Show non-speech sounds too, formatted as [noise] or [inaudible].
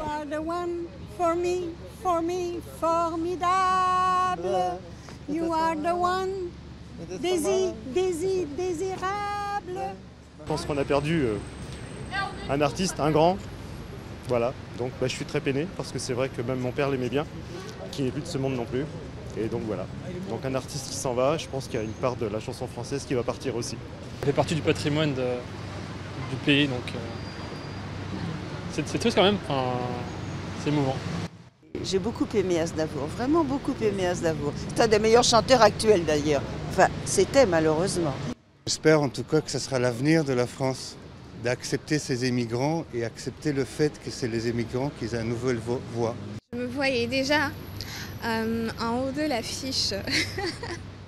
are the one for me, for me, formidable. You are the one, dési, dési, désirable. Je pense qu'on a perdu euh, un artiste, un grand. Voilà, donc bah, je suis très peiné parce que c'est vrai que même mon père l'aimait bien, qui n'est plus de ce monde non plus. Et donc voilà, donc un artiste qui s'en va, je pense qu'il y a une part de la chanson française qui va partir aussi. Ça fait partie du patrimoine de- du pays, donc euh, c'est triste quand même, enfin, c'est émouvant. J'ai beaucoup aimé Aznavour, vraiment beaucoup aimé Aznavour. C'est un des meilleurs chanteurs actuels d'ailleurs. Enfin, c'était malheureusement. J'espère en tout cas que ce sera l'avenir de la France, d'accepter ces émigrants et accepter le fait que c'est les émigrants qui ont une nouvelle vo- voix. Je me voyais déjà euh, en haut de l'affiche [laughs]